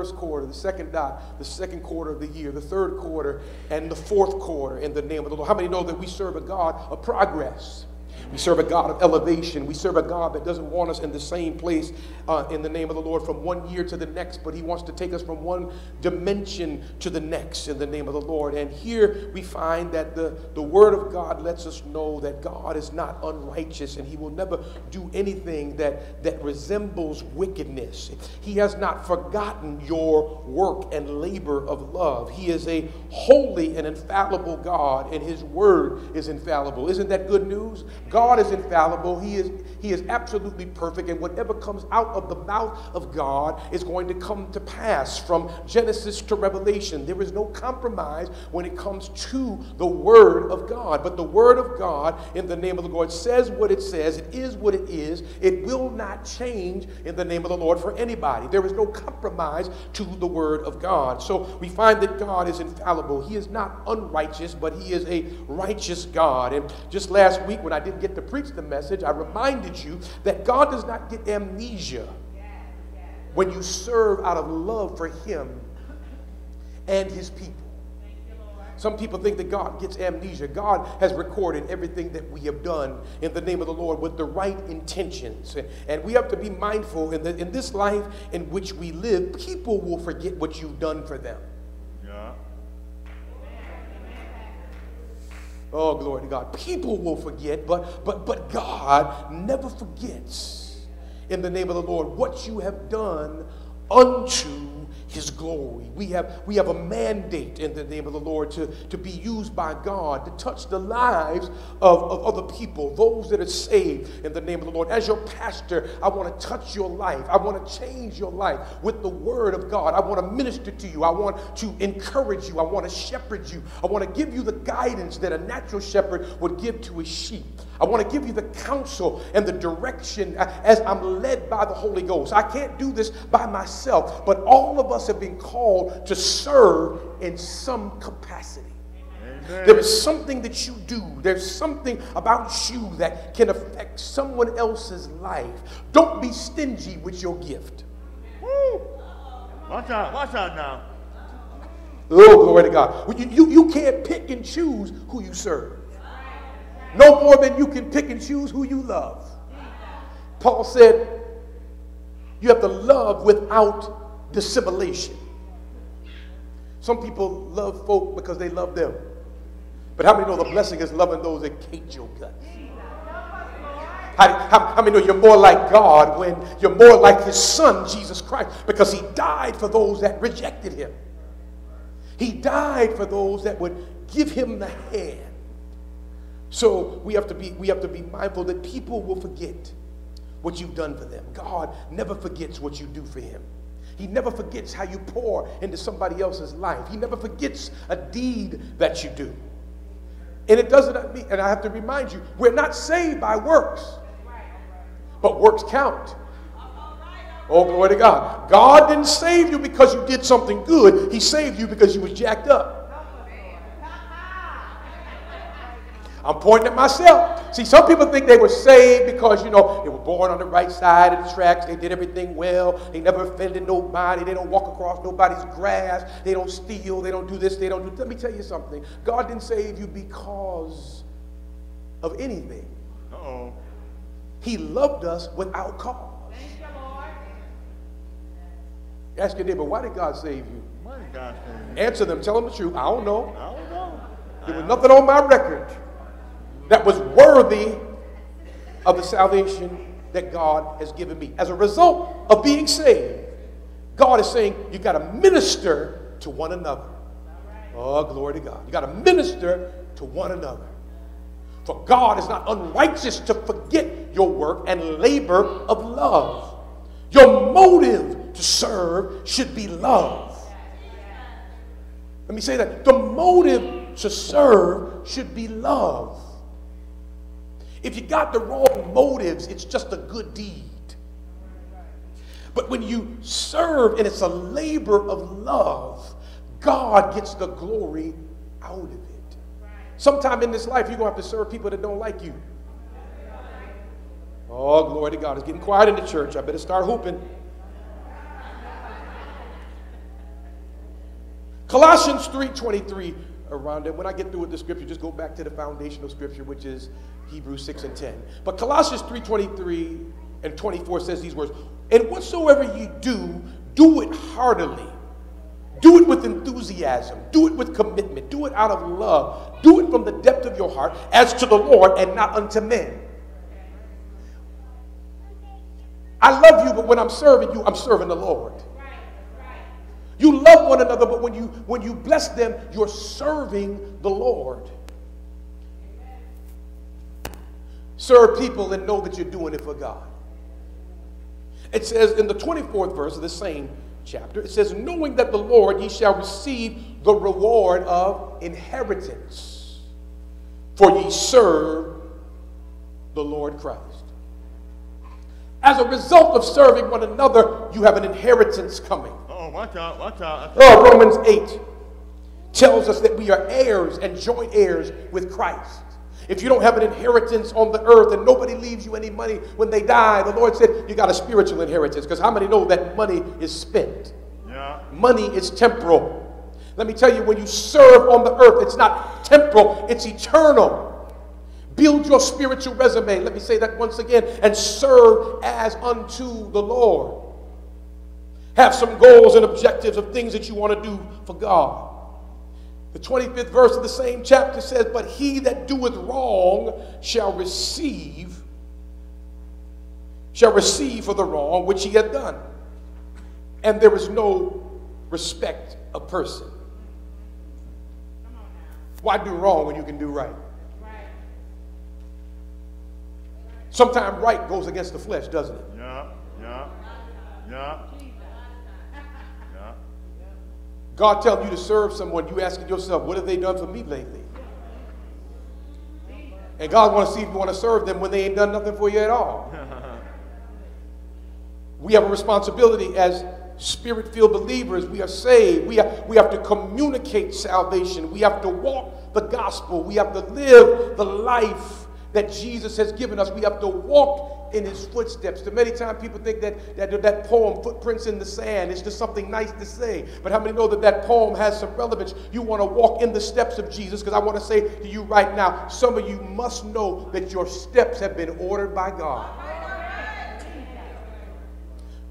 first quarter, the second dot, the second quarter of the year, the third quarter, and the fourth quarter in the name of the Lord. How many know that we serve a God of progress? We serve a God of elevation. We serve a God that doesn't want us in the same place uh, in the name of the Lord from one year to the next, but He wants to take us from one dimension to the next in the name of the Lord. And here we find that the, the Word of God lets us know that God is not unrighteous and He will never do anything that, that resembles wickedness. He has not forgotten your work and labor of love. He is a holy and infallible God, and His Word is infallible. Isn't that good news? God is infallible. He is, he is absolutely perfect. And whatever comes out of the mouth of God is going to come to pass from Genesis to Revelation. There is no compromise when it comes to the Word of God. But the Word of God, in the name of the Lord, says what it says. It is what it is. It will not change in the name of the Lord for anybody. There is no compromise to the Word of God. So we find that God is infallible. He is not unrighteous, but He is a righteous God. And just last week, when I didn't get to preach the message, I reminded you that God does not get amnesia when you serve out of love for Him and His people. Some people think that God gets amnesia. God has recorded everything that we have done in the name of the Lord with the right intentions. And we have to be mindful in, the, in this life in which we live, people will forget what you've done for them. Oh, glory to God. People will forget, but, but, but God never forgets in the name of the Lord what you have done unto his glory. We have, we have a mandate in the name of the Lord to, to be used by God to touch the lives of, of other people, those that are saved in the name of the Lord. As your pastor, I want to touch your life. I want to change your life with the word of God. I want to minister to you. I want to encourage you. I want to shepherd you. I want to give you the guidance that a natural shepherd would give to his sheep. I want to give you the counsel and the direction uh, as I'm led by the Holy Ghost. I can't do this by myself, but all of us have been called to serve in some capacity. Amen. There is something that you do, there's something about you that can affect someone else's life. Don't be stingy with your gift. Woo. Watch out, watch out now. Oh, glory to God. You, you, you can't pick and choose who you serve no more than you can pick and choose who you love. Paul said, You have to love without dissimulation. Some people love folk because they love them. But how many know the blessing is loving those that hate your guts? How, how, how, many know you're more like God when you're more like His Son, Jesus Christ, because He died for those that rejected Him? He died for those that would give Him the hand. So we have to be we have to be mindful that people will forget what you've done for them. God never forgets what you do for him. He never forgets how you pour into somebody else's life. He never forgets a deed that you do. And it doesn't mean, and I have to remind you, we're not saved by works, but works count. Oh, glory to God. God didn't save you because you did something good. He saved you because you was jacked up. I'm pointing at myself. See, some people think they were saved because, you know, they were born on the right side of the tracks. They did everything well. They never offended nobody. They don't walk across nobody's grass. They don't steal. They don't do this. They don't do. Let me tell you something. God didn't save you because of anything. Uh-oh. He loved us without cause. Thank you, Lord. Ask your neighbor, why did God save you? Why did God save you? Answer them. Tell them the truth. I don't know. I don't know. There was nothing on my record that was worthy of the salvation that God has given me. As a result of being saved, God is saying you got to minister to one another. Oh, glory to God. You got to minister to one another. For God is not unrighteous to forget your work and labor of love. Your motive to serve should be love. Let me say that. The motive to serve should be love. If you got the wrong motives, it's just a good deed. But when you serve and it's a labor of love, God gets the glory out of it. Sometime in this life, you're going to have to serve people that don't like you. Oh, glory to God. It's getting quiet in the church. I better start hooping. Colossians 3.23 around it. When I get through with the scripture, just go back to the foundational scripture, which is Hebrews 6 and 10. But Colossians 3.23 and 24 says these words, And whatsoever you do, do it heartily. Do it with enthusiasm. Do it with commitment. Do it out of love. Do it from the depth of your heart as to the Lord and not unto men. I love you, but when I'm serving you, I'm serving the Lord. You love one another, but when you when you bless them, you're serving the Lord. Serve people and know that you're doing it for God. It says in the 24th verse of the same chapter, it says, Knowing that the Lord ye shall receive the reward of inheritance, for ye serve the Lord Christ. As a result of serving one another, you have an inheritance coming. Watch out, watch out. Oh, Romans 8 tells us that we are heirs and joint heirs with Christ. If you don't have an inheritance on the earth and nobody leaves you any money when they die, the Lord said you got a spiritual inheritance. Because how many know that money is spent? Yeah. Money is temporal. Let me tell you, when you serve on the earth, it's not temporal, it's eternal. Build your spiritual resume. Let me say that once again and serve as unto the Lord. Have some goals and objectives of things that you want to do for God. The 25th verse of the same chapter says, But he that doeth wrong shall receive, shall receive for the wrong which he hath done. And there is no respect of person. Why do wrong when you can do right? Sometimes right goes against the flesh, doesn't it? Yeah, yeah. Yeah. God telling you to serve someone, you asking yourself, what have they done for me lately? And God wants to see if you want to serve them when they ain't done nothing for you at all. We have a responsibility as spirit filled believers. We are saved. We have, we have to communicate salvation. We have to walk the gospel. We have to live the life that Jesus has given us. We have to walk in his footsteps. Too many times people think that, that that poem, Footprints in the Sand, is just something nice to say. But how many know that that poem has some relevance? You want to walk in the steps of Jesus because I want to say to you right now, some of you must know that your steps have been ordered by God.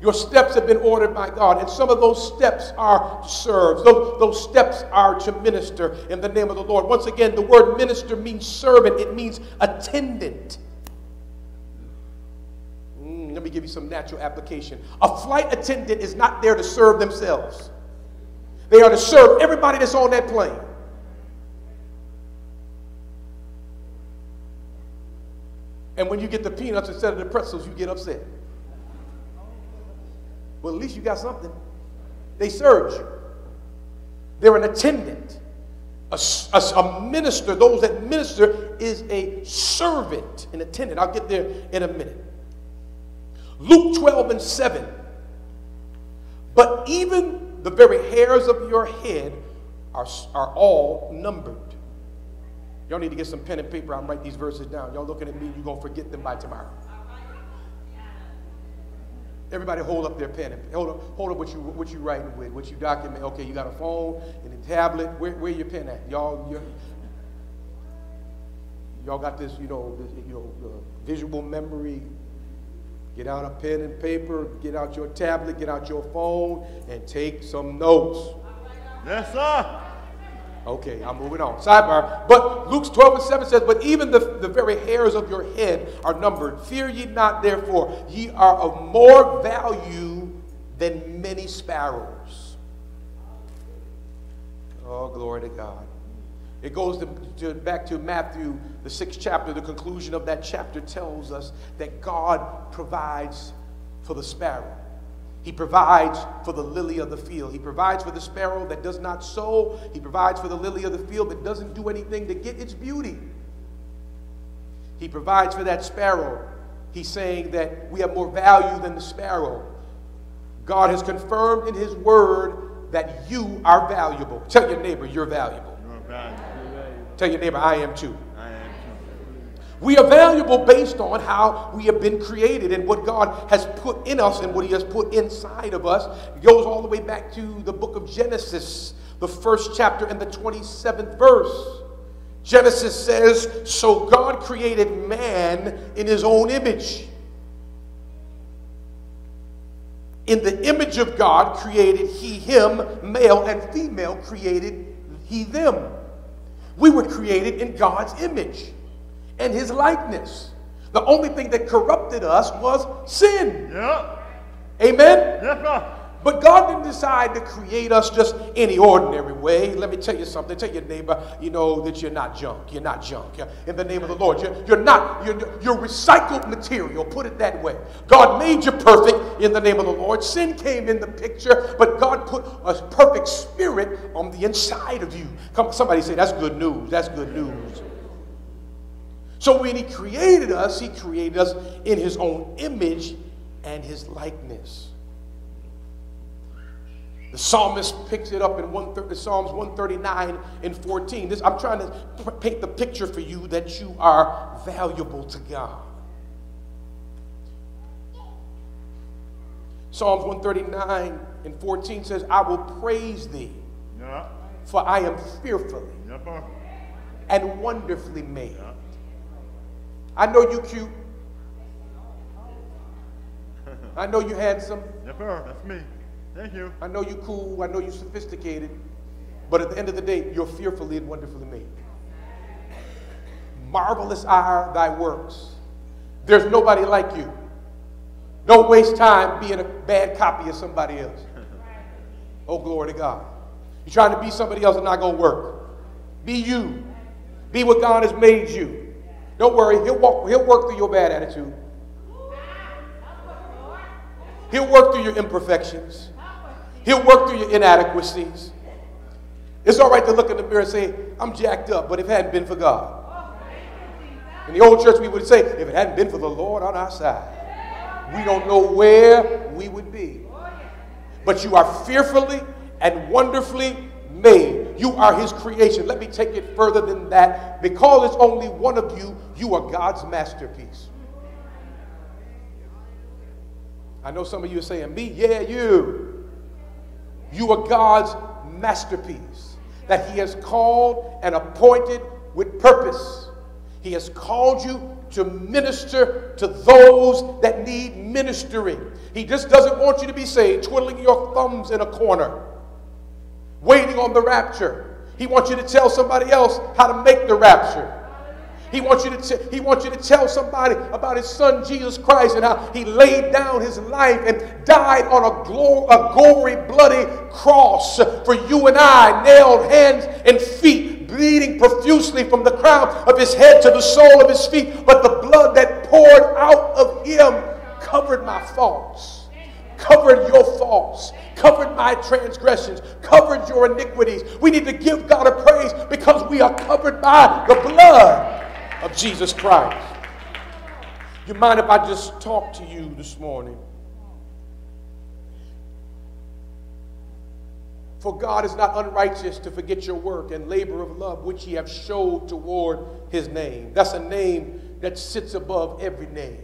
Your steps have been ordered by God, and some of those steps are to serve. Those, those steps are to minister in the name of the Lord. Once again, the word minister means servant, it means attendant. Let me give you some natural application. A flight attendant is not there to serve themselves, they are to serve everybody that's on that plane. And when you get the peanuts instead of the pretzels, you get upset. Well, at least you got something. They serve you. They're an attendant. A, a, a, minister, those that minister, is a servant, an attendant. I'll get there in a minute. Luke 12 and 7. But even the very hairs of your head are, are all numbered. Y'all need to get some pen and paper. I'll write these verses down. Y'all looking at me, you're going to forget them by tomorrow. Everybody hold up their pen and hold up, hold up what you what you writing with, what you document. Okay, you got a phone and a tablet. Where where your pen at? Y'all y'all got this, you know, this, you know, uh, visual memory. Get out a pen and paper. Get out your tablet. Get out your phone and take some notes. Yes, sir. Okay, I'm moving on. Sidebar. But Luke 12 and 7 says, But even the, the very hairs of your head are numbered. Fear ye not, therefore, ye are of more value than many sparrows. Oh, glory to God. It goes to, to, back to Matthew, the sixth chapter. The conclusion of that chapter tells us that God provides for the sparrow. He provides for the lily of the field. He provides for the sparrow that does not sow. He provides for the lily of the field that doesn't do anything to get its beauty. He provides for that sparrow. He's saying that we have more value than the sparrow. God has confirmed in His word that you are valuable. Tell your neighbor you're valuable. Tell your neighbor I am too. I am too. We are valuable based on how we have been created and what God has put in us and what He has put inside of us. It goes all the way back to the book of Genesis, the first chapter and the 27th verse. Genesis says, So God created man in His own image. In the image of God created He him, male and female created He them. We were created in God's image and his likeness. The only thing that corrupted us was sin. Yeah. Amen? Yes, sir. But God didn't decide to create us just any ordinary way. Let me tell you something. Tell your neighbor, you know, that you're not junk. You're not junk. In the name of the Lord. You're, you're not, you're, you're recycled material. Put it that way. God made you perfect in the name of the Lord. Sin came in the picture, but God put a perfect spirit on the inside of you. Come, somebody say, that's good news. That's good news. So when he created us, he created us in his own image and his likeness. The psalmist picks it up in one, Psalms 139 and 14. This, I'm trying to paint the picture for you that you are valuable to God. Psalms 139 and 14 says, I will praise thee, Yeah. for I am fearfully sir. and wonderfully made. Yeah. I know you cute. I know you handsome. Sir. That's me. Thank you. I know you're cool. I know you're sophisticated. But at the end of the day, you're fearfully and wonderfully made. Marvelous are thy works. There's nobody like you. Don't waste time being a bad copy of somebody else. Oh, glory to God. You're trying to be somebody else and not going to work. Be you. Be what God has made you. Don't worry, he'll, walk, he'll work through your bad attitude. He'll work through your imperfections. He'll work through your inadequacies. It's all right to look in the mirror and say, I'm jacked up, but if it hadn't been for God. In the old church, we would say, if it hadn't been for the Lord on our side, we don't know where we would be. But you are fearfully and wonderfully made. You are his creation. Let me take it further than that. Because it's only one of you, you are God's masterpiece. I know some of you are saying, me? Yeah, you. You are God's masterpiece that he has called and appointed with purpose. He has called you to minister to those that need ministering. He just doesn't want you to be saved, twiddling your thumbs in a corner, waiting on the rapture. He wants you to tell somebody else how to make the rapture. He wants you to he wants you to tell somebody about his son Jesus Christ and how he laid down his life and died on a, glo- a gory, bloody cross for you and I, nailed hands and feet, bleeding profusely from the crown of his head to the sole of his feet. But the blood that poured out of him covered my faults, covered your faults, covered my transgressions, covered your iniquities. We need to give God a praise because we are covered by the blood of Jesus Christ. You mind if I just talk to you this morning? For God is not unrighteous to forget your work and labor of love which ye have showed toward his name. That's a name that sits above every name.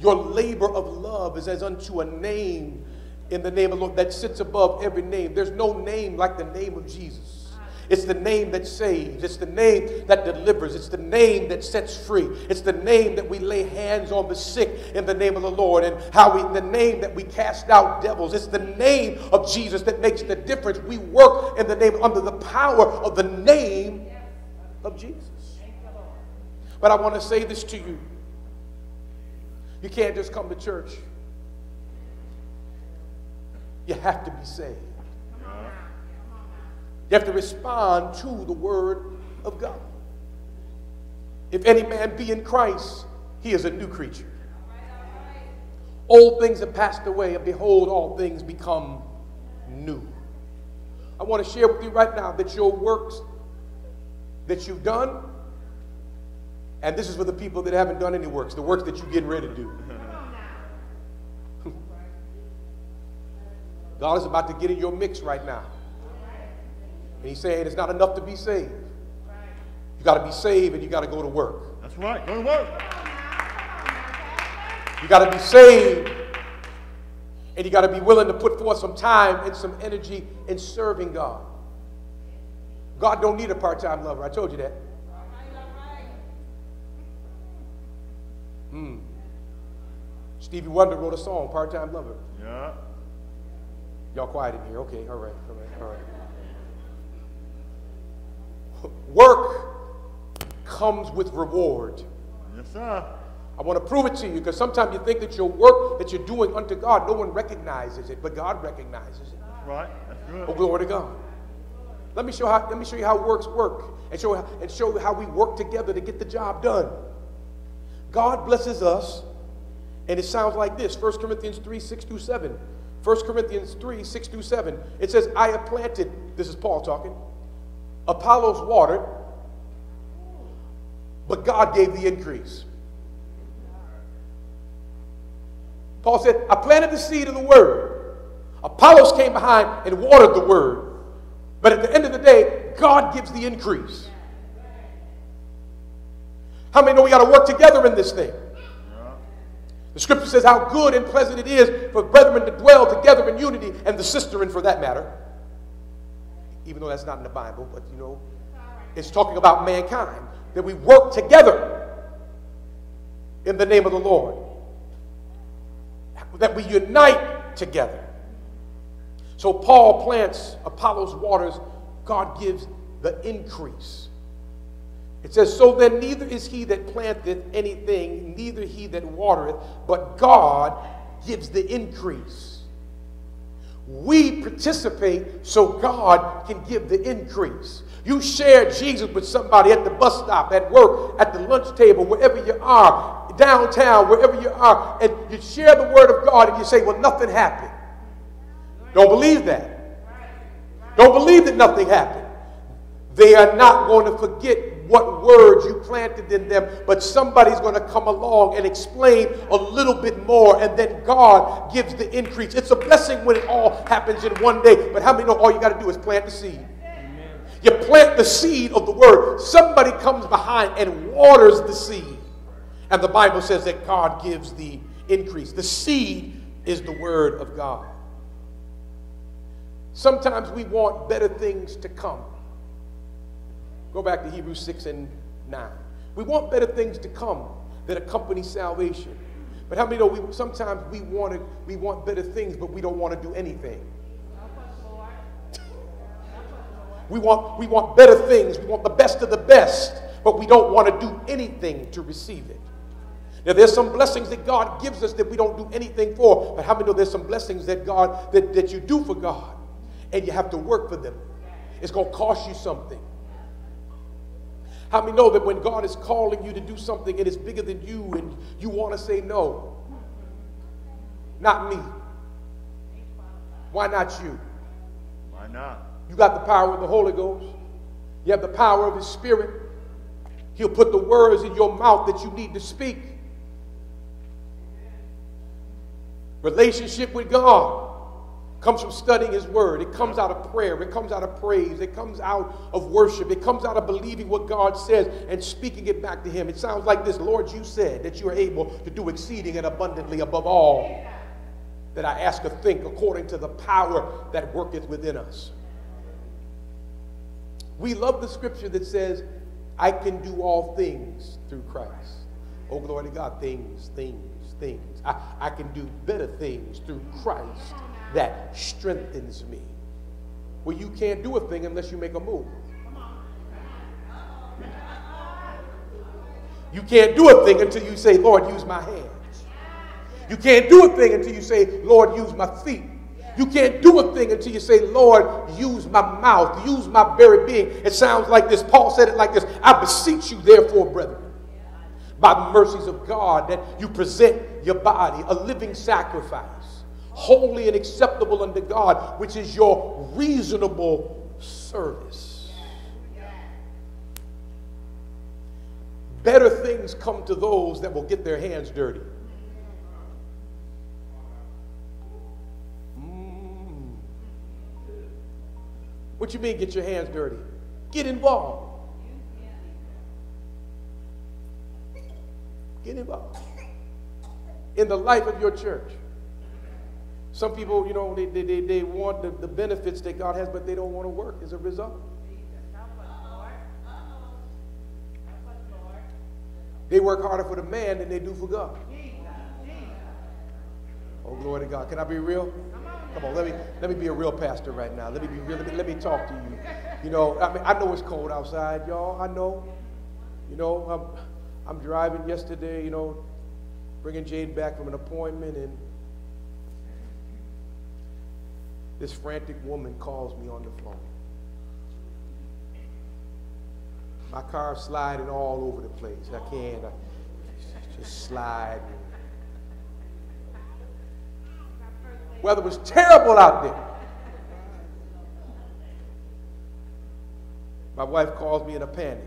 Your labor of love is as unto a name in the name of the Lord that sits above every name. There's no name like the name of Jesus. It's the name that saves. It's the name that delivers. It's the name that sets free. It's the name that we lay hands on the sick in the name of the Lord and how we, the name that we cast out devils. It's the name of Jesus that makes the difference. We work in the name, under the power of the name of Jesus. But I want to say this to you. You can't just come to church. You have to be saved. You have to respond to the word of God. If any man be in Christ, he is a new creature. Old things have passed away, and behold, all things become new. I want to share with you right now that your works that you've done, and this is for the people that haven't done any works, the works that you're getting ready to do. God is about to get in your mix right now. And he's saying it's not enough to be saved. You got to be saved and you got to go to work. That's right. Go to work. You got to be saved. And you got to be willing to put forth some time and some energy in serving God. God don't need a part-time lover. I told you that. Hmm. Stevie Wonder wrote a song, Part-Time Lover. Yeah. Y'all quiet in here. Okay, all right, all right, all right. Work comes with reward. Yes, sir. I want to prove it to you because sometimes you think that your work that you're doing unto God, no one recognizes it, but God recognizes it. Right. That's Oh, glory to God. Let me show how, let me show you how works work and show and show how we work together to get the job done. God blesses us, and it sounds like this: 1 Corinthians 3, 6 through 7. 1 Corinthians 3, 6 through 7. It says, I have planted, this is Paul talking, Apollos watered, but God gave the increase. Paul said, I planted the seed of the word. Apollos came behind and watered the word. But at the end of the day, God gives the increase. How many know we got to work together in this thing? The scripture says how good and pleasant it is for brethren to dwell together in unity, and the sister, sisterin for that matter. Even though that's not in the Bible, but you know, it's talking about mankind. That we work together in the name of the Lord. That we unite together. So Paul plants, Apollos waters, God gives the increase. It says, So then neither is he that planteth anything, neither he that watereth, but God gives the increase. We participate so God can give the increase. You share Jesus with somebody at the bus stop, at work, at the lunch table, wherever you are, downtown, wherever you are, and you share the word of God and you say, Well, nothing happened. Don't believe that. Don't believe that nothing happened. They are not going to forget what words you planted in them, but somebody's going to come along and explain a little bit more, and then God gives the increase. It's a blessing when it all happens in one day, but how many know all you got to do is plant the seed? You plant the seed of the word, somebody comes behind and waters the seed. And the Bible says that God gives the increase. The seed is the word of God. Sometimes we want better things to come. Go back to Hebrews 6 and 9. We want better things to come that accompany salvation. But how many know we sometimes we want to, we want better things, but we don't want to do anything. We want, we want better things. We want the best of the best, but we don't want to do anything to receive it. Now, there's some blessings that God gives us that we don't do anything for, but how many know there's some blessings that God that, that you do for God and you have to work for them? It's going to cost you something. How many know that when God is calling you to do something and it's bigger than you and you want to say no? Not me. Why not you? Why not? You got the power of the Holy Ghost. You have the power of His Spirit. He'll put the words in your mouth that you need to speak. Relationship with God comes from studying His Word. It comes out of prayer. It comes out of praise. It comes out of worship. It comes out of believing what God says and speaking it back to Him. It sounds like this Lord, you said that you are able to do exceeding and abundantly above all that I ask or think according to the power that worketh within us. We love the scripture that says, I can do all things through Christ. Oh, glory to God. Things, things, things. I, I can do better things through Christ that strengthens me. Well, you can't do a thing unless you make a move. You can't do a thing until you say, Lord, use my hands. You can't do a thing until you say, Lord, use my feet. You can't do a thing until you say, Lord, use my mouth, use my very being. It sounds like this. Paul said it like this I beseech you, therefore, brethren, by the mercies of God, that you present your body a living sacrifice, holy and acceptable unto God, which is your reasonable service. Better things come to those that will get their hands dirty. Mm. What you mean get your hands dirty? Get involved. Get involved in the life of your church. Some people, you know, they, they, they, they want the, the benefits that God has, but they don't want to work as a result. They work harder for the man than they do for God. Oh, glory to God. Can I be real? Come on, let me let me be a real pastor right now. Let me be real. Let me, let me talk to you. You know, I mean, I know it's cold outside, y'all. I know. You know, I'm I'm driving yesterday. You know, bringing Jade back from an appointment, and this frantic woman calls me on the phone. My car's sliding all over the place. I can't. I just slide. Weather was terrible out there. My wife calls me in a panic.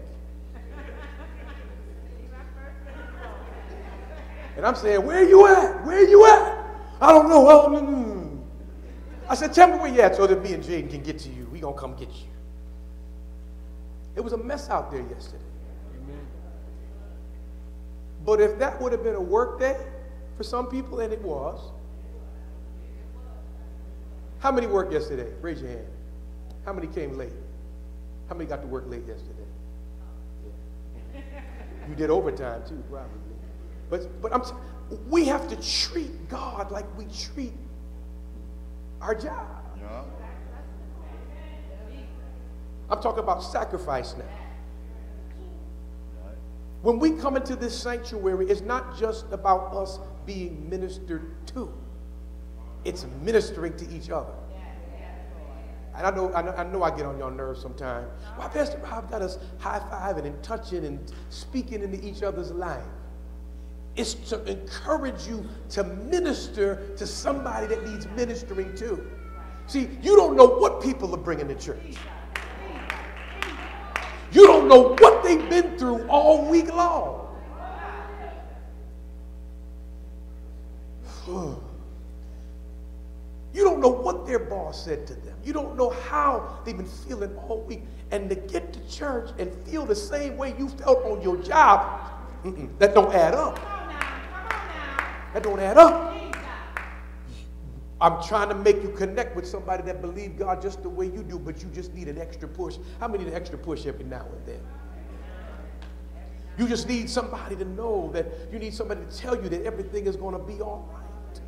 And I'm saying, Where you at? Where you at? I don't know. I, don't know. I said, Tell me where you at so that me and Jaden can get to you. we going to come get you. It was a mess out there yesterday. Amen. But if that would have been a work day for some people, and it was, how many worked yesterday? Raise your hand. How many came late? How many got to work late yesterday? Yeah. You did overtime too, probably. But but I'm we have to treat God like we treat our job. Yeah. I'm talking about sacrifice now. When we come into this sanctuary, it's not just about us being ministered to, it's ministering to each other. And I know, I know, I know I get on your nerves sometimes. Why Pastor Rob got us high fiving and touching and speaking into each other's life? It's to encourage you to minister to somebody that needs ministering to. See, you don't know what people are bringing to church. You don't know what they've been through all week long. You don't know what their boss said to them. You don't know how they've been feeling all week. And to get to church and feel the same way you felt on your job, that don't add up. That don't add up. I'm trying to make you connect with somebody that believe God just the way you do, but you just need an extra push. How many need an extra push every now and then? You just need somebody to know that you need somebody to tell you that everything is going to be all right.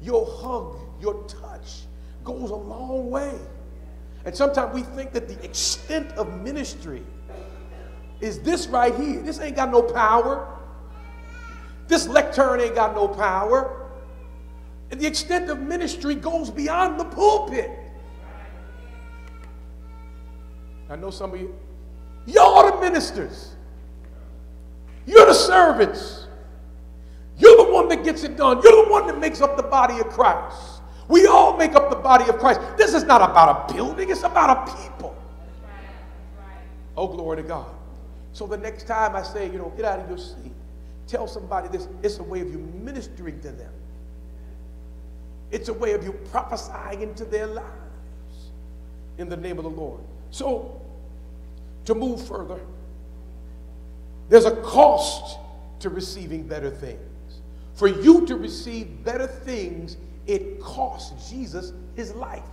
Your hug, your touch goes a long way. And sometimes we think that the extent of ministry is this right here. This ain't got no power. This lectern ain't got no power. And the extent of ministry goes beyond the pulpit. I know some of you, y'all are the ministers. You're the servants. You're the one that gets it done. You're the one that makes up the body of Christ. We all make up the body of Christ. This is not about a building, it's about a people. Oh, glory to God. So the next time I say, you know, get out of your seat, tell somebody this, it's a way of you ministering to them. It's a way of you prophesying into their lives in the name of the Lord. So, to move further, there's a cost to receiving better things. For you to receive better things, it cost Jesus his life.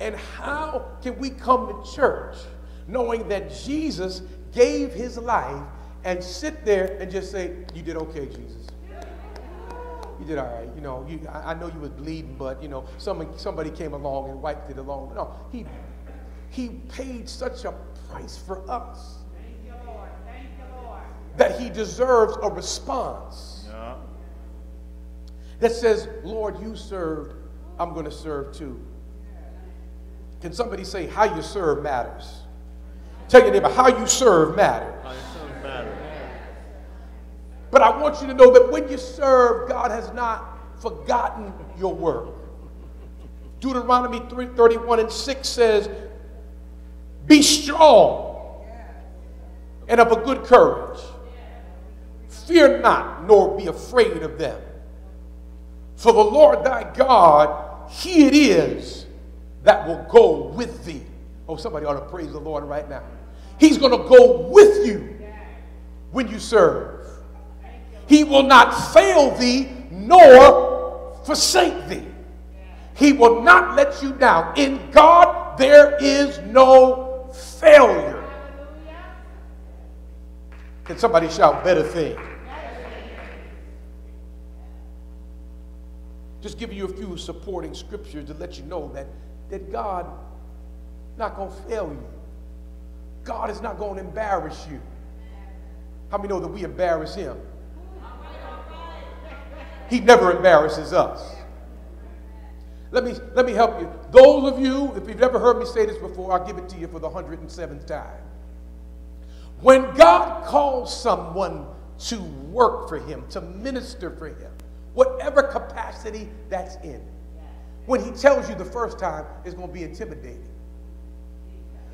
And how can we come to church knowing that Jesus gave his life and sit there and just say, You did okay, Jesus? you did all right. You know, you, I, I, know you was bleeding, but you know, somebody, somebody came along and wiped it along. No, he, he paid such a price for us you, that he deserves a response yeah. that says, Lord, you served, I'm going to serve too. Can somebody say how you serve matters? Tell your neighbor how you serve matters. But I want you to know that when you serve, God has not forgotten your work. Deuteronomy 3, 31 and 6 says, Be strong and of a good courage. Fear not, nor be afraid of them. For the Lord thy God, he it is that will go with thee. Oh, somebody ought to praise the Lord right now. He's going to go with you when you serve. He will not fail thee nor forsake thee. He will not let you down. In God, there is no failure. Can somebody shout better thing? Just giving you a few supporting scriptures to let you know that, that God not going to fail you. God is not going to embarrass you. How many know that we embarrass him? He never embarrasses us. Let me, let me help you. Those of you, if you've never heard me say this before, I'll give it to you for the 107th time. When God calls someone to work for him, to minister for him, whatever capacity that's in, when he tells you the first time, it's going to be intimidating.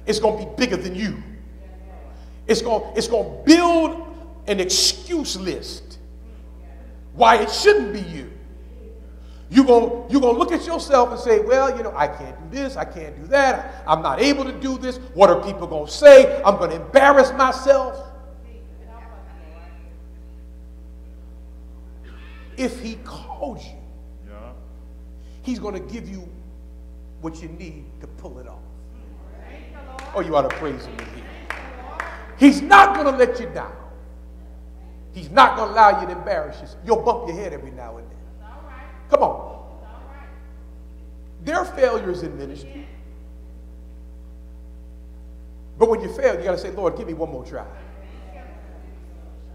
It's going to be bigger than you. It's going, it's going to build an excuse list why it shouldn't be you. You're going you're gonna look at yourself and say, well, you know, I can't do this, I can't do that, I'm not able to do this. What are people going to say? I'm going to embarrass myself. If he calls you, Yeah. he's going to give you what you need to pull it off. Oh, you ought to praise him in here. He's not going to let you down. He's not going to allow you to embarrass yourself. You'll bump your head every now and then. Come on. There are failures in ministry. But when you fail, you got to say, Lord, give me one more try.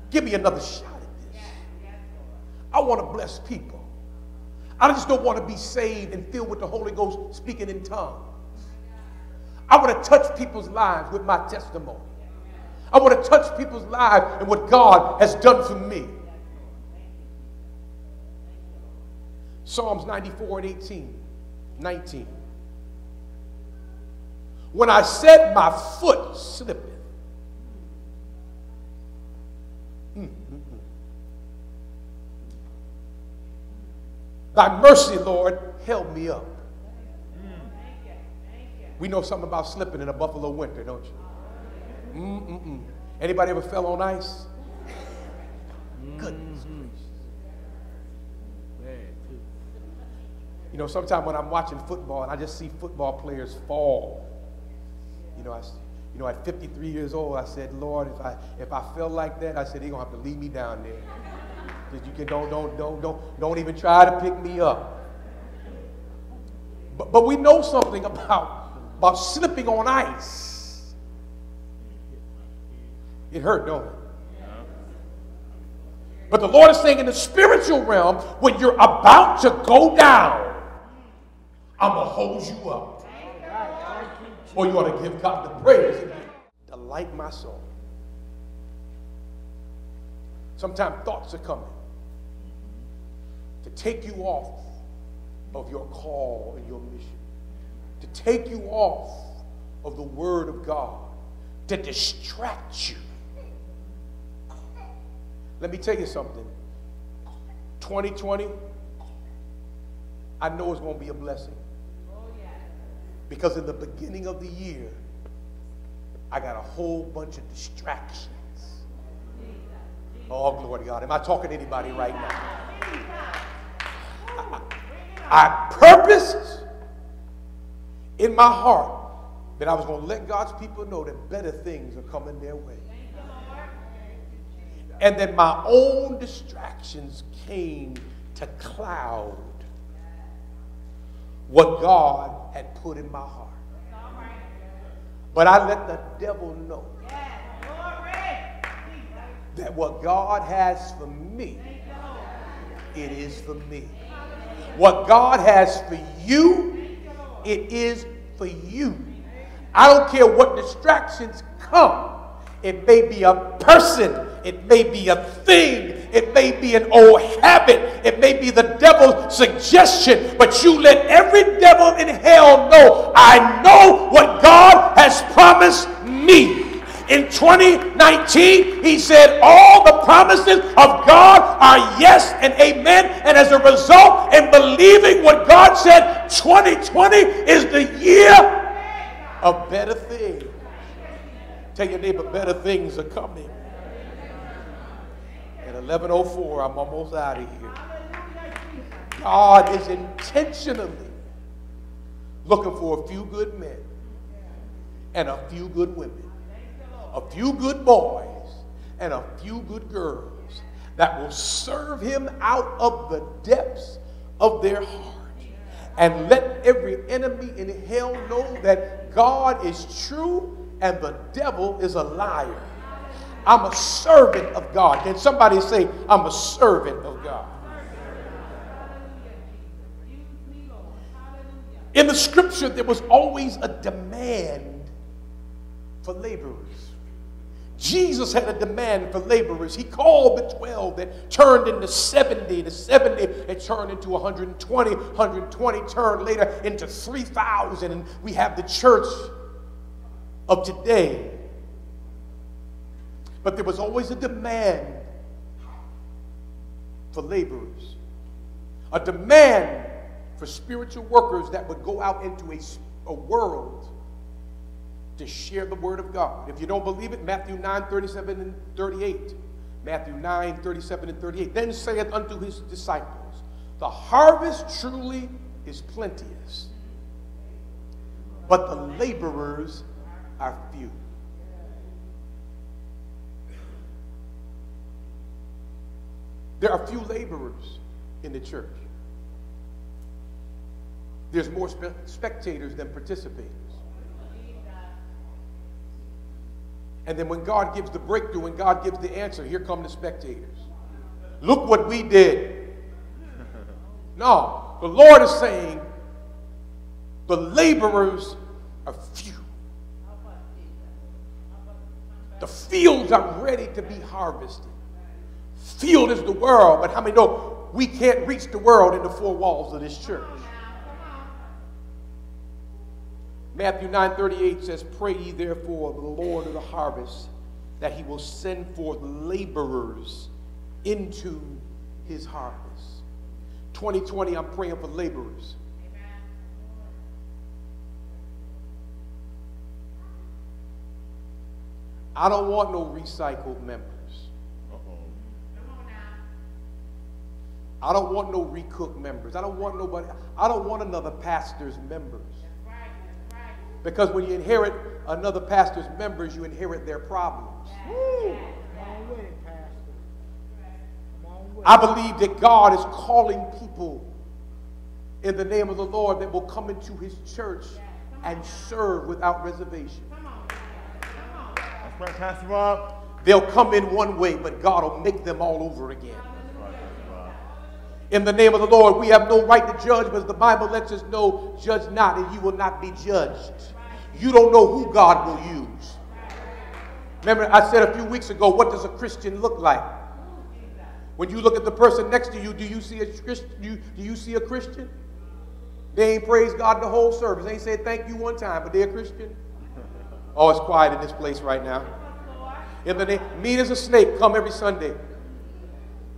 Give me another shot at this. I want to bless people. I just don't want to be saved and filled with the Holy Ghost speaking in tongues. I want to touch people's lives with my testimony. I want to touch people's lives and what God has done for me. Psalms 94 and 18, 19. When I said my foot slippeth, Mm, mm, mm. Thy mercy, Lord, held me up. We know something about slipping in a Buffalo winter, don't you? Mm-mm-mm. Anybody ever fell on ice? Goodness mm-hmm. gracious. You know, sometimes when I'm watching football and I just see football players fall, you know, I, you know, at 53 years old, I said, Lord, if I if I felt like that, I said, He's gonna have to leave me down there. Because you can don't don't don't don't don't even try to pick me up. But but we know something about about slipping on ice. It hurt, don't it? But the Lord is saying in the spiritual realm, when you're about to go down, I'm going to hold you up. Or you ought to give God the praise delight my soul. Sometimes thoughts are coming to take you off of your call and your mission, to take you off of the Word of God, to distract you. Let me tell you something. 2020, I know it's going to be a blessing. Because in the beginning of the year, I got a whole bunch of distractions. Oh, glory to God. Am I talking to anybody right now? I, I purposed in my heart that I was going to let God's people know that better things are coming their way. And that my own distractions came to cloud what God had put in my heart. But I let the devil know that what God has for me, it is for me. What God has for you, it is for you. I don't care what distractions come. It may be a person, it may be a thing, it may be an old habit, it may be the devil's suggestion, but you let every devil in hell know I know what God has promised me. In 2019, he said, All the promises of God are yes and amen. And as a result, in believing what God said, 2020 is the year of better things. Tell your neighbor, better things are coming. At 11.04, I'm almost out of here. God is intentionally looking for a few good men and a few good women, a few good boys and a few good girls that will serve him out of the depths of their heart and let every enemy in hell know that God is true and the devil is a liar. I'm a servant of God. Can somebody say, I'm a servant of God? In the scripture, there was always a demand for laborers. Jesus had a demand for laborers. He called the 12 that turned into 70. The 70 it turned into 120. 120 turned later into 3,000. And we have the church of today. But there was always a demand for laborers, a demand for spiritual workers that would go out into a, a world to share the word of God. If you don't believe it, Matthew 9 37 and 38. Matthew 9 37 and 38. Then saith unto his disciples, The harvest truly is plenteous, but the laborers are few. There are few laborers in the church. There's more spe- spectators than participators. And then when God gives the breakthrough, when God gives the answer, here come the spectators. Look what we did. No, the Lord is saying the laborers are few. The fields are ready to be harvested. Field is the world, but how many know we can't reach the world in the four walls of this church? Matthew 9:38 says, "Pray ye therefore of the Lord of the harvest that he will send forth laborers into his harvest." 2020, I'm praying for laborers. I don't want no recycled members. I don't want no recooked members. I don't want nobody. I don't want another pastor's members. Because when you inherit another pastor's members, you inherit their problems. I believe that God is calling people in the name of the Lord that will come into his church and serve without reservation. That's right, Pastor Rob. They'll come in one way, but God will make them all over again. In the name of the Lord, we have no right to judge, but the Bible lets us know, judge not, and you will not be judged. You don't know who God will use. Remember, I said a few weeks ago, what does a Christian look like? When you look at the person next to you, do you see a Christian? Do you see a Christian? They ain't praised God the whole service. They ain't said thank you one time, but they're a Christian. Oh, it's quiet in this place right now. In the name, mean as a snake, come every Sunday.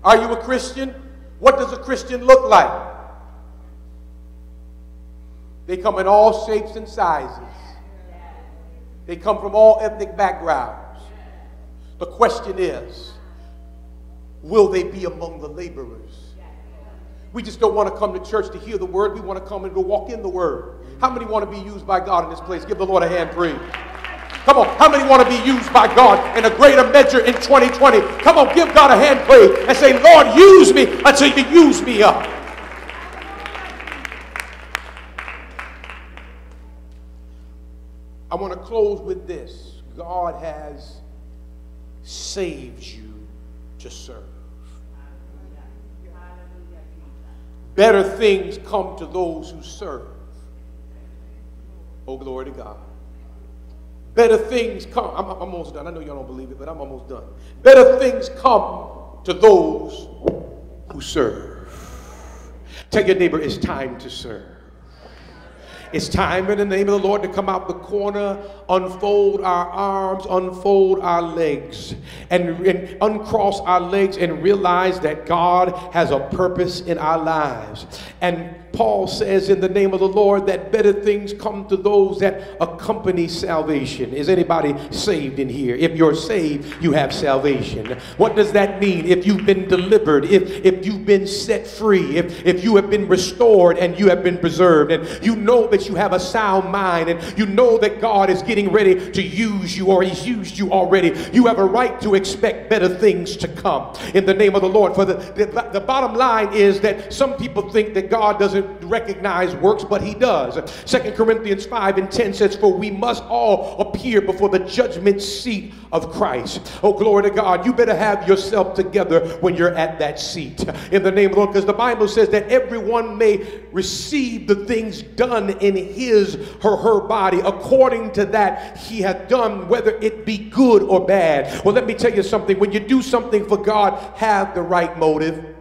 Are you a Christian? What does a Christian look like? They come in all shapes and sizes. They come from all ethnic backgrounds. The question is, will they be among the laborers? We just don't want to come to church to hear the word. We want to come and to walk in the word. How many want to be used by God in this place? Give the Lord a hand praise. Come on, how many want to be used by God in a greater measure in 2020? Come on, give God a hand praise and say, Lord, use me until you use me up. I want to close with this God has saved you to serve. Better things come to those who serve. Oh, glory to God. Better things come. I'm, I'm almost done. I know y'all don't believe it, but I'm almost done. Better things come to those who serve. Tell your neighbor it's time to serve. It's time in the name of the Lord to come out the corner, unfold our arms, unfold our legs, and, and, uncross our legs and realize that God has a purpose in our lives. And Paul says in the name of the Lord that better things come to those that accompany salvation. Is anybody saved in here? If you're saved, you have salvation. What does that mean? If you've been delivered, if, if you've been set free, if, if you have been restored and you have been preserved, and you know that you have a sound mind, and you know that God is getting ready to use you or He's used you already, you have a right to expect better things to come in the name of the Lord. For the, the, the bottom line is that some people think that God doesn't recognize works, but He does. Second Corinthians 5 and 10 says, For we must all appear before the judgment seat of Christ. Oh, glory to God. You better have yourself together when you're at that seat in the name of the Lord, because the Bible says that everyone may receive the things done in his or her body according to that he hath done, whether it be good or bad. Well, let me tell you something. When you do something for God, have the right motive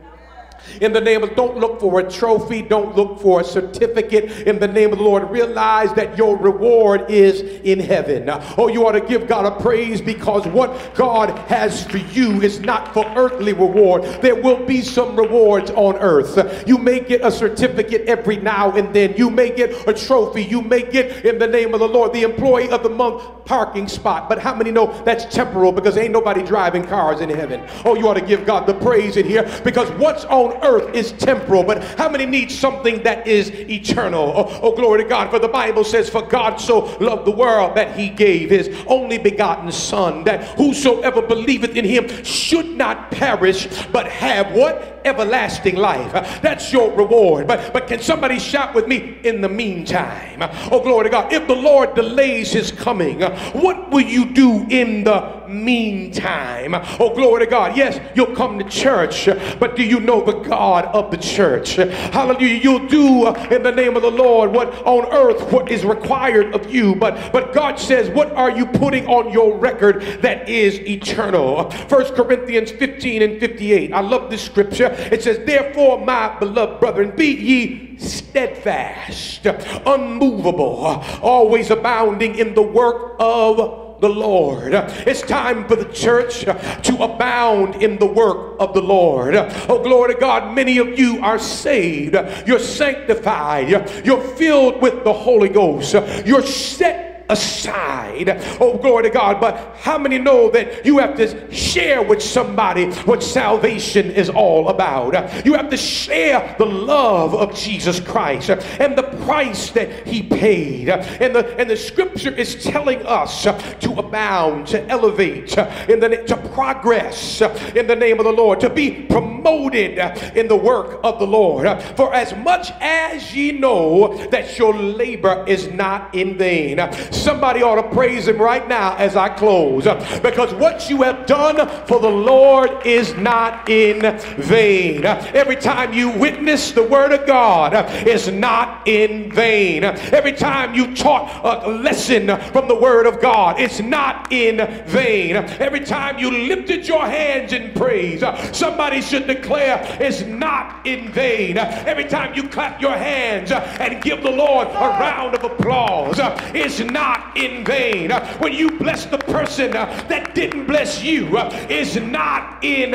in the name of don't look for a trophy don't look for a certificate. In the name of the lord realize that your reward is in heaven. Oh you ought to give god a praise because what god has for you is not for earthly reward. There will be some rewards on earth. You may get a certificate every now and then. You may get a trophy. You may get in the name of the lord the employee of the month parking spot. But how many know that's temporal because ain't nobody driving cars in heaven? Oh you ought to give god the praise in here because what's on earth is temporal, but how many need something that is eternal? Oh, oh, glory to God. For the Bible says, For God so loved the world that he gave his only begotten Son, that whosoever believeth in him should not perish, but have what? Everlasting life. That's your reward. But but can somebody shout with me in the meantime? Oh glory to God. If the Lord delays his coming, what will you do in the meantime? Oh glory to God. Yes, you'll come to church, but do you know the God of the church? Hallelujah. You'll do uh, in the name of the Lord what on earth what is required of you. But but God says, what are you putting on your record that is eternal? First Corinthians 15 and 58. I love this scripture. It says, Therefore, my beloved brethren, be ye steadfast, unmovable, always abounding in the work of the Lord. It's time for the church to abound in the work of the Lord. Oh, glory to God. Many of you are saved. You're sanctified. You're filled with the Holy Ghost. You're set aside. Oh, glory to God. But how many know that you have to share with somebody what salvation is all about? You have to share the love of Jesus Christ and the price that he paid. And the, and the scripture is telling us to abound, to elevate, in the, to progress in the name of the Lord, to be promoted in the work of the Lord. For as much as ye know that your labor is not in vain. Somebody ought to praise him right now as I close. Because what you have done for the Lord is not in vain. Every time you witness the word of God is not in vain. Every time you taught a lesson from the word of God, it's not in vain. Every time you lifted your hands in praise, somebody should declare it's not in vain. Every time you clap your hands and give the Lord a round of applause, it's not not in vain. Uh, when you bless the person uh, that didn't bless you uh, is not in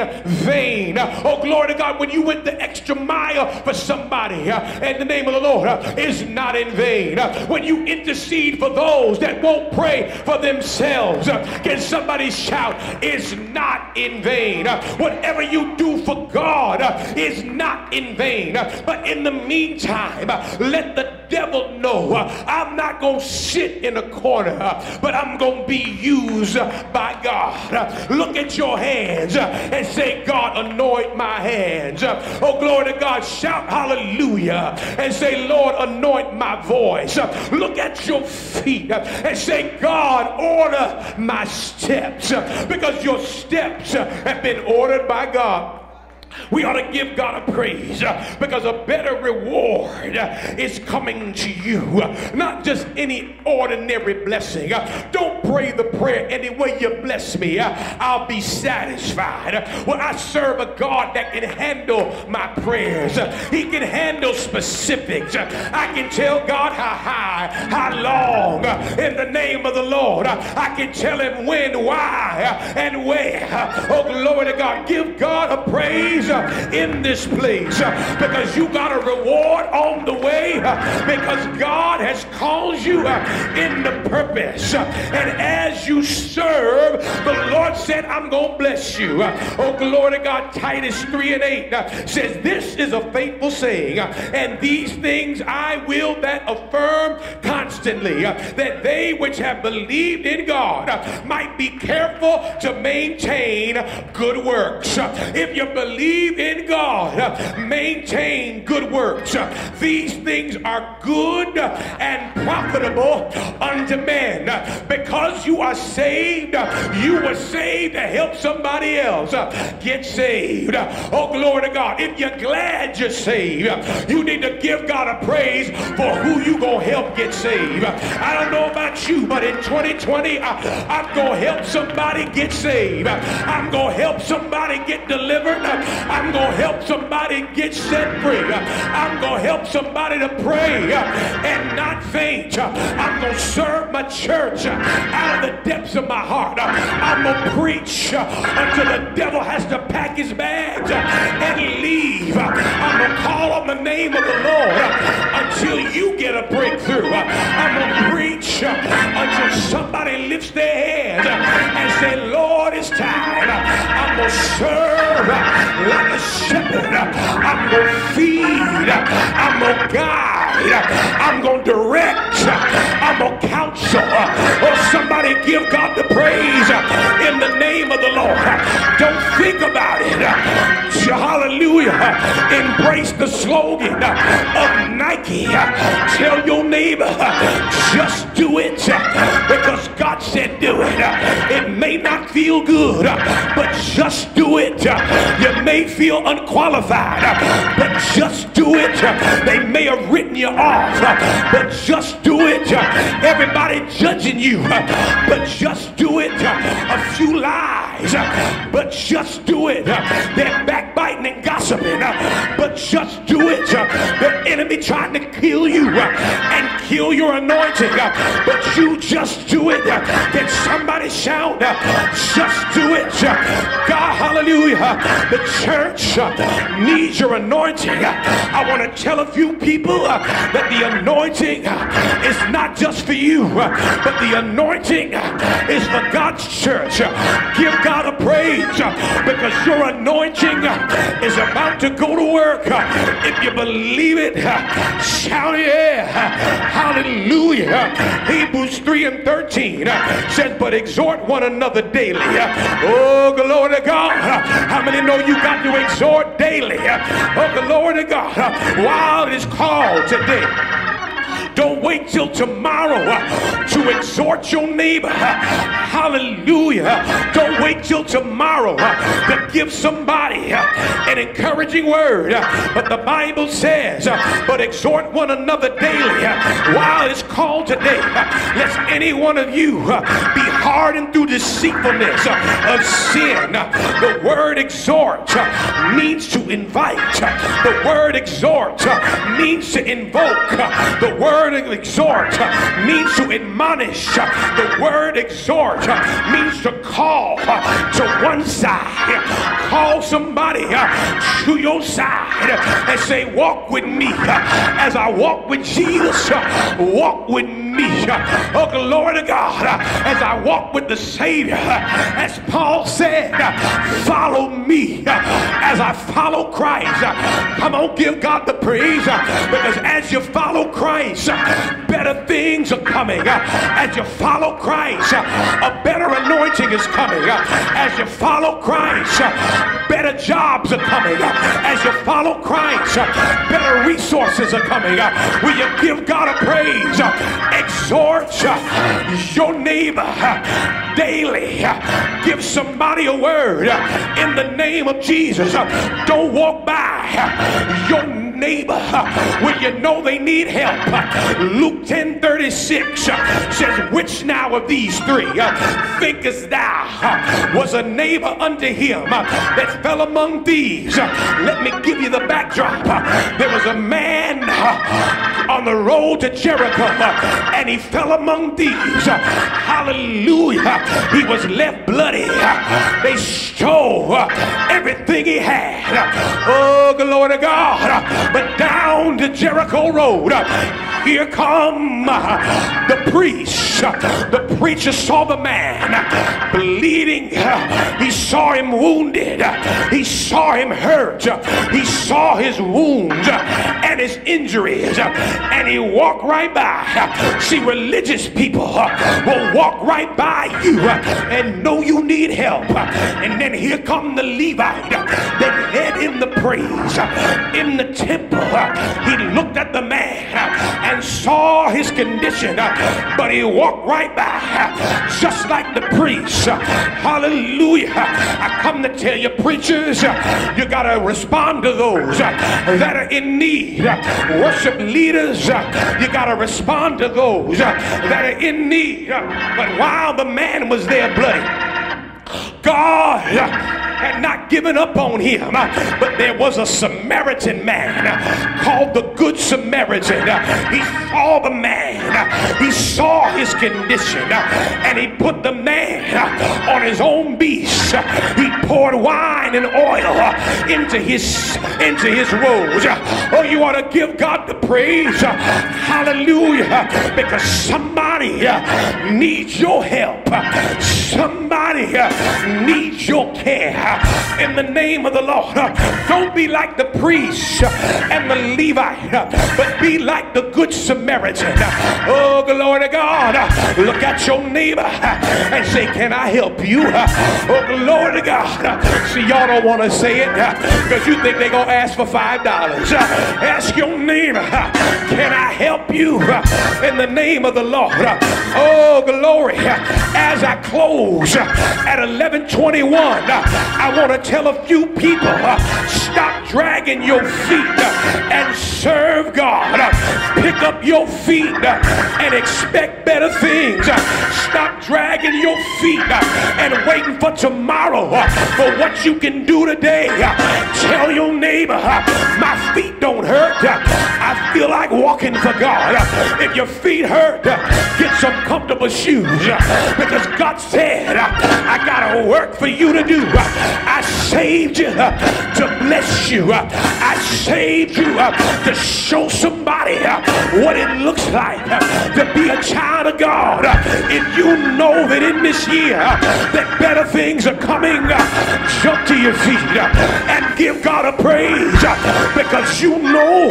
vain. Oh, glory to God. When you went the extra mile for somebody in the name of the Lord is not in vain. When you intercede for those that won't pray for themselves, can somebody shout, is not in vain. Whatever you do for God is not in vain. But in the meantime, let the devil know I'm not going to sit in a corner, but I'm going to be used by God. Look at your hands and say, God, anoint my hands. Oh, glory to God. Shout hallelujah and say, Lord, anoint my voice. Look at your feet and say, God, order my steps because your steps have been ordered by God. We ought to give God a praise uh, because a better reward uh, is coming to you. Not just any ordinary blessing. Uh, don't pray the prayer any way you bless me. Uh, I'll be satisfied. Well, I serve a God that can handle my prayers. Uh, he can handle specifics. Uh, I can tell God how high, how long in the name of the Lord. I can tell him when, why, and where. Oh, glory to God. Give God a praise praise uh, in this place uh, because you got a reward on the way uh, because God has called you into purpose. And as you serve, the Lord said, I'm going to bless you. Oh, glory to God. Titus 3 and 8 says, This is a faithful saying, and these things I will that affirm constantly, that they which have believed in God might be careful to maintain good works. If you believe in God, uh, maintain good works. Uh, these things are good and profitable unto men. Uh, because you are saved, you were saved to help somebody else get saved. Oh, glory to God. If you're glad you're saved, you need to give God a praise for who you going to help get saved. I don't know about you, but in 2020, I, I'm going to help somebody get saved. I'm going to help somebody get delivered. I'm going to help somebody get set free. I'm going to help somebody to pray and not faint. I'm going to serve my church out of the depths of my heart. I'm going to preach until the devil has to pack his bags and leave. I'm going to call on the name of the Lord until you get a breakthrough. I'm going to preach until somebody lifts their head and say, Lord, it's time. I'm going to serve like a shepherd. I'm going to feed. I'm going to guide. I'm going to direct. I'm going to counsel. Oh, somebody give God the praise in the name of the Lord. Don't think about it. Hallelujah. Embrace the slogan of Nike. Tell your neighbor, just do it because God said do it. It may not feel good, but just do it. You may feel unqualified, but just do it. They may have written you off, but just do it. Everybody judging you, but just do it. A few lies, but just do it. They're backbiting and gossiping, uh, but just do it. Uh. The enemy trying to kill you uh, and kill your anointing, but you just do it. Can somebody shout, just do it? God, hallelujah. The church needs your anointing. I want to tell a few people that the anointing is not just for you, but the anointing is for God's church. Give God a praise because your anointing is about to go to work. If you believe it, shout yeah. Hallelujah. Hebrews 3 and 13 says, but exhort one another daily. Oh, glory to God. How many know you got to exhort daily? Oh, glory to God. While it is called today. Don't wait till tomorrow uh, to exhort your neighbor. Hallelujah. Don't wait till tomorrow uh, to give somebody uh, an encouraging word. Uh, but the Bible says, uh, but exhort one another daily uh, while it's called today. Lest any one of you be hardened through deceitfulness of sin. The word exhort means to invite. The word exhort means to invoke. The word word exhort means to admonish. The word exhort means to call to one side. Call somebody to your side and say, Walk with me as I walk with Jesus. Walk with me. Oh, glory to God. As I walk with the Savior, as Paul said, follow me as I follow Christ. Come on, give God the praise because as you follow Christ, better things are coming. Uh, as you follow Christ, uh, a better anointing is coming. Uh, as you follow Christ, better jobs are coming. As you follow Christ, better resources are coming. Will you give God a praise? Exhort your neighbor daily. Give somebody a word in the name of Jesus. Don't walk by your neighbor uh, when you know they need help. Uh, Luke 10 36 uh, says, Which now of these three thinkest thou was a neighbor unto him that fell among thieves? Let me give you the backdrop. There was a man on the road to Jericho and he fell among thieves. Hallelujah. He was left bloody. They stole everything he had. Oh, glory to God. But down to Jericho Road, here come uh, the priest. The preacher saw the man uh, bleeding. Uh, he saw him wounded. He saw him hurt. He saw his wounds and his injuries. And he walked right by. See, religious people will walk right by you and know you need help. And then here come the Levite that led in the praise in the temple. He looked at the man and saw his condition, but he walked right by, just like the priest. Hallelujah. I come to tell you, preachers, you got to respond to those that are in need. Worship leaders, you got to respond to those that are in need. But while the man was there bloody, God had not given up on him. Uh, but there was a Samaritan man uh, called the Good Samaritan. Uh, he saw the man, he saw his condition, and he put the man on his own beast. He poured wine and oil into his into his woes. Oh, you ought to give God the praise. Hallelujah. Because somebody needs your help. Somebody needs your care Uh, in the name of the Lord. Uh, don't be like the priest uh, and the Levite, but be like the good Samaritan. Oh, glory to God. Look at your neighbor and say, Can I help you? Oh, glory to God. See, y'all don't want to say it because you think they're going to ask for $5. Ask your neighbor, Can I help you in the name of the Lord? Oh, glory. As I close at 1121, I want to tell a few people uh, stop dragging your feet uh, and serve God. Uh, pick up your feet uh, and expect better things. Uh, stop dragging your feet uh, and waiting for tomorrow for what you can do today. tell your neighbor, my feet don't hurt. I feel like walking for God. if your feet hurt, get some comfortable shoes because God said, I got to work for you to do. I saved you uh, to bless you. Uh, I saved you uh, to show somebody what it looks like to be a child of God. If you know that in this year that better things are coming, jump to your feet and give God a praise because you know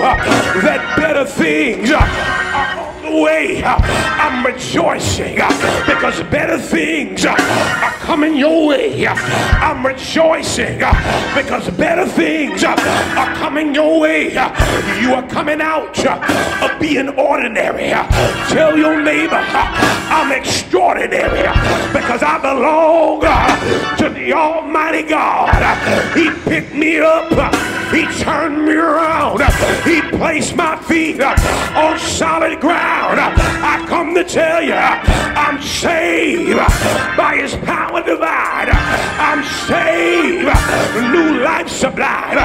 that better things are way. I'm rejoicing uh, because better things uh, are coming your way. I'm rejoicing uh, because better things are coming your way. You are coming out of being ordinary. Tell your neighbor, I'm extraordinary because I belong to the Almighty God. He picked me up, He turned me around, He placed my feet on solid ground. I come to tell you, I'm saved by his power divine. I'm saved, new life supplied.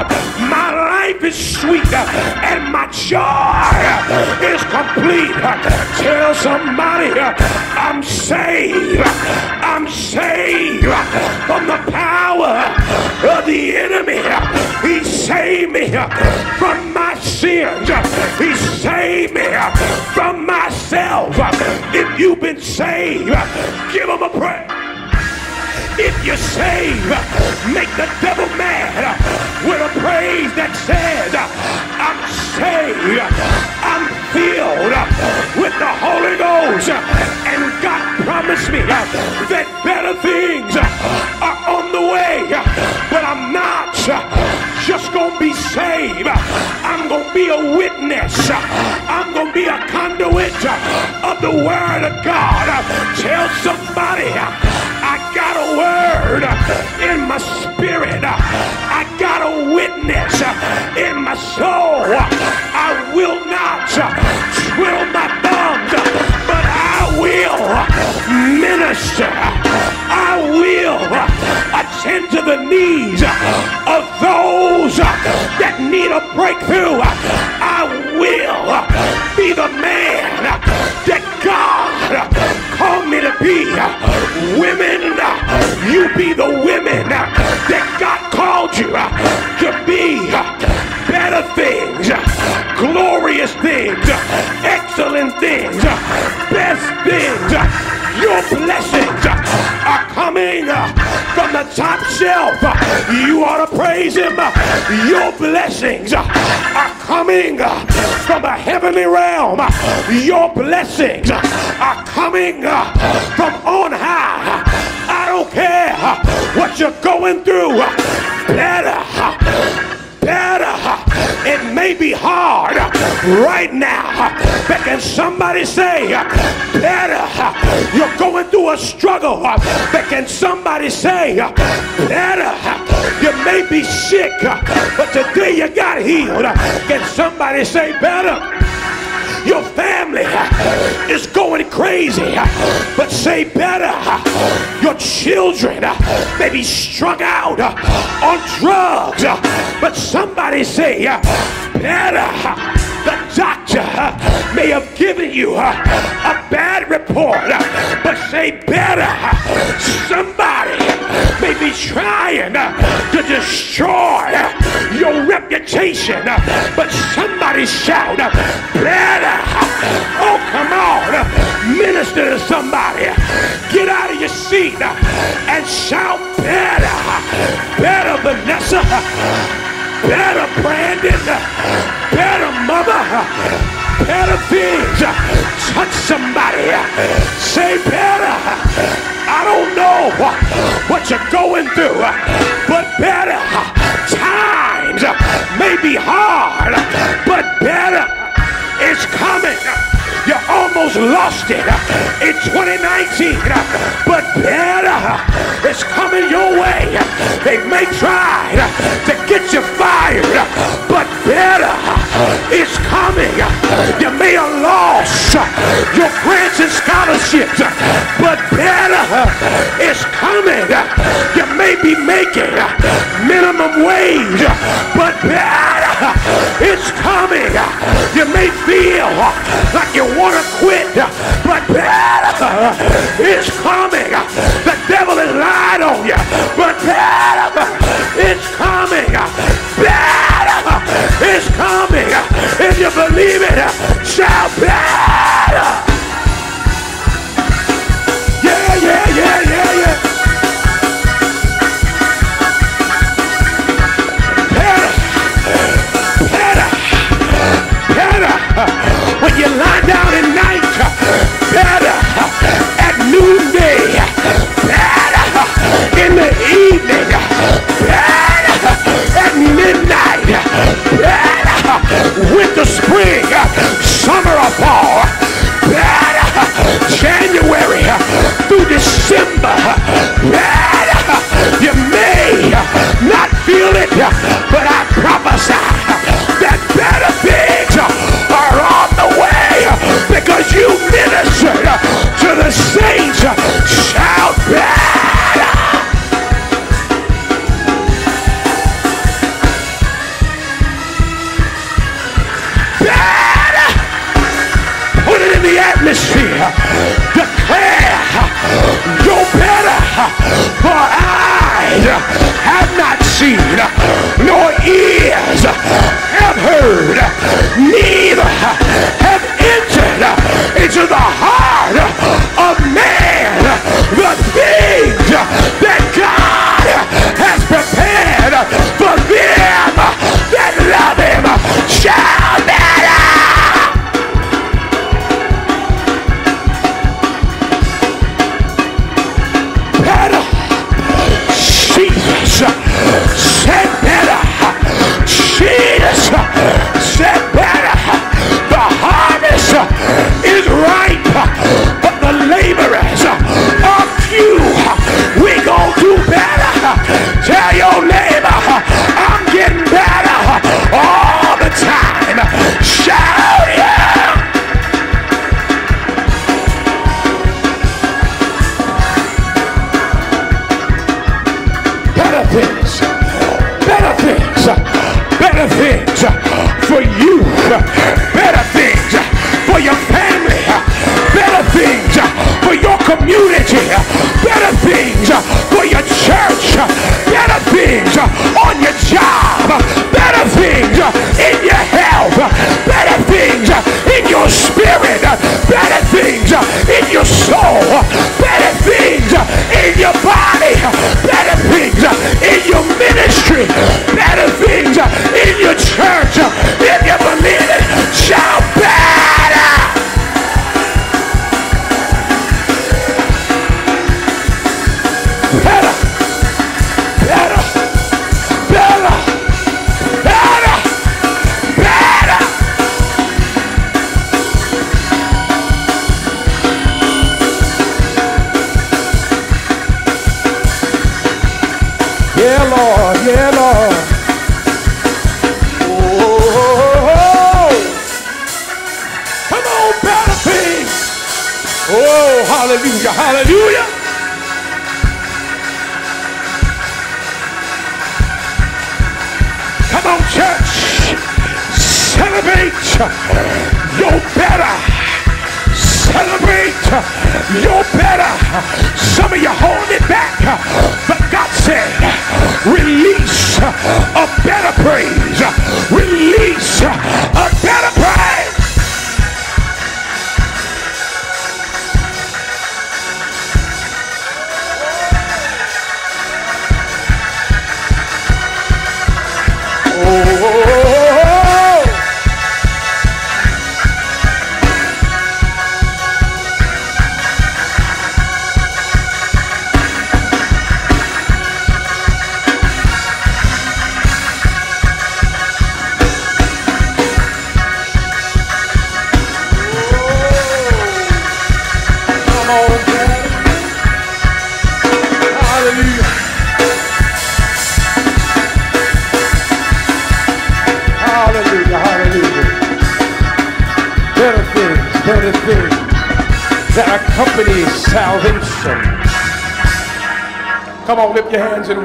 My life is sweet and my joy is complete. Tell somebody, I'm saved. I'm saved from the power of the enemy. He saved me from my sins. He saved me from myself. If you've been saved, give him a prayer. If you're saved, make the devil mad with a praise that says, I'm saved, You ought to praise Him. Your blessings are coming from a heavenly realm. Your blessings are coming from on high. I don't care what you're going through. Better better. It may be hard right now, but can somebody say better? You're going through a struggle, but can somebody say better? You may be sick, but today you got healed. Can somebody say better? Your family is going crazy, but say better. Your children may be strung out on drugs, but somebody say better. The doctor may have given you a bad report, but say better. Somebody may be trying to destroy your reputation, but somebody shout better. Oh, come on. Minister to somebody. Get out of your seat and shout better. Better, Vanessa. Better, Brandon. Better, mother. Better things. Touch somebody. Say better. I don't know what you're going through, but better. Times may be hard, but better is coming. You almost lost it uh, in 2019, uh, but better uh, is coming your way. They may try to get you fired, but better is coming. You may have lost your grants and scholarships, but better is coming. You may be making minimum wage, but better is coming. You may feel like you want to quit, but better is coming. The devil has lied on you, but better is coming. Better is coming. If you believe it, shout better. Yeah, yeah, yeah, yeah, yeah.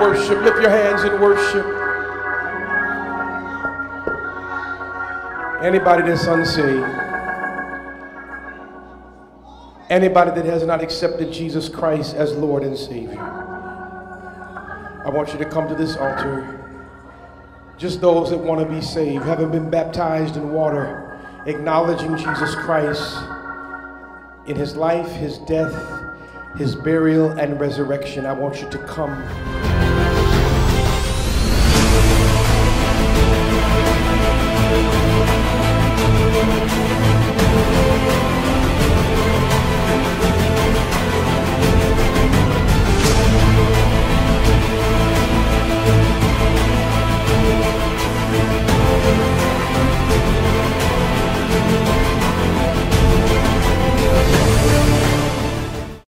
Worship. Lift your hands in worship. Anybody that's unsaved, anybody that has not accepted Jesus Christ as Lord and Savior, I want you to come to this altar. Just those that want to be saved, having been baptized in water, acknowledging Jesus Christ in his life, his death, his burial, and resurrection. I want you to come